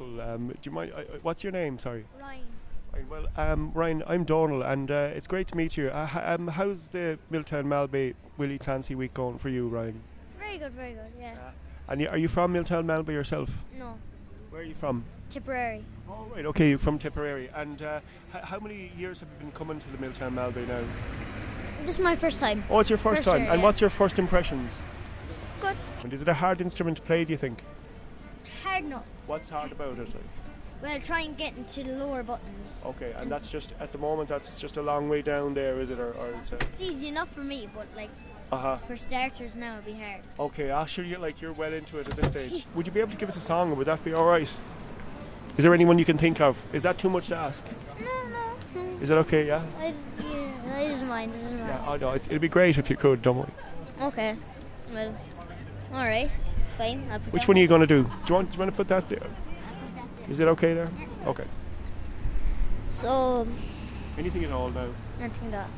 Um, do you mind? Uh, uh, what's your name? Sorry. Ryan. Ryan, Well, um, Ryan, I'm Donal, and uh, it's great to meet you. Uh, um, how's the Miltown Malbay Willie Clancy week going for you, Ryan? Very good, very good, yeah. And you, are you from Miltown Malbay yourself? No, Where are you from? Tipperary. Oh, right, okay, you're from Tipperary. And uh, how many years have you been coming to the Miltown Malbay now? This is my first time. Oh, it's your first, First time. year, and yeah. what's your first impressions? Good. And is it a hard instrument to play, do you think? Hard enough. What's hard about it? Well, try and get into the lower buttons. Okay, and that's just, at the moment, that's just a long way down there, is it? Or, or it's. It's easy enough for me, but like Uh huh. for starters now it'll be hard. Okay, I'll sure you like you're well into it at this stage. Would you be able to give us a song? Would that be all right? Is there anyone you can think of? Is that too much to ask? No, no. no. Is that okay? Yeah. I, yeah, I just mind, I just mind. Yeah. No, it, it'd be great if you could. Don't worry. Okay. Well, all right. Fine. Which one are you going to do? Do you want? Do you want to put that there? I'll put that there. Is it okay there? Okay. So, Anything at all now. nothing that.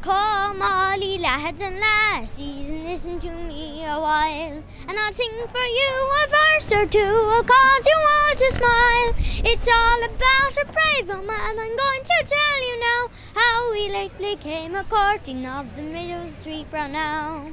Come all ye lads and lassies and listen to me a while And I'll sing for you a verse or two I'll cause you all to smile It's all about a brave old man I'm going to tell you now How we lately came a courting of the middle sweet brown knowe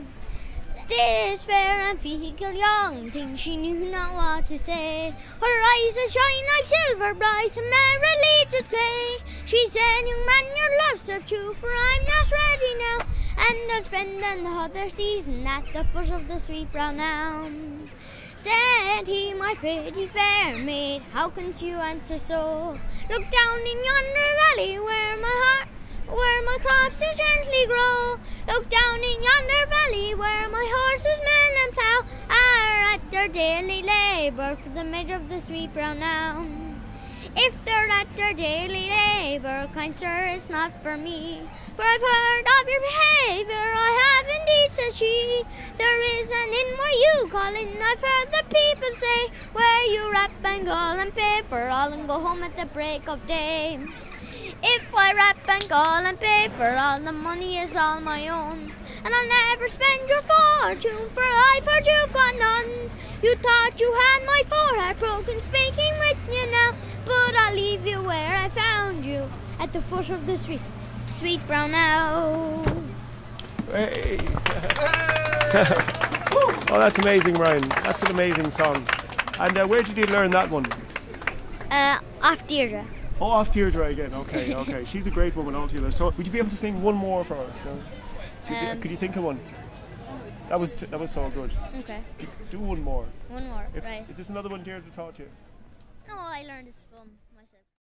This fair and fickle young thing, she knew not what to say. Her eyes that shine like silver bright and merrily to play. She said, Young man, your love's so true, for I'm not ready now. And I'll spend another season at the foot of the sweet brown elm. Said he, my pretty fair maid, how can't you answer so? Look down in yonder valley where my heart where my crops so gently grow. Look down in yonder valley where my horses, men, and plough are at their daily labour for the measure of the sweet brown elm. If they're at their daily labour, kind sir, it's not for me. For I've heard of your behaviour, I have indeed, said she. There is an inn where you call in, I've heard the people say, where you rap and call and pay for all and go home at the break of day. If I rap and call and pay for all, the money is all my own. And I'll never spend your fortune, for I've heard you've got none. You thought you had my forehead broken, speaking with you now. But I'll leave you where I found you, at the foot of the sweet, sweet brown knowe. Hey. oh, that's amazing, Ryan. That's an amazing song. And uh, where did you learn that one? Uh, off Deirdre. Oh, off Deirdre again. Okay, okay. She's a great woman altogether. So, would you be able to sing one more for us? Could, you, Um, could you think of one? That was t- that was so good. Okay, Do one more. one more, If, right. Is this another one Deirdre taught you? No, I learned this from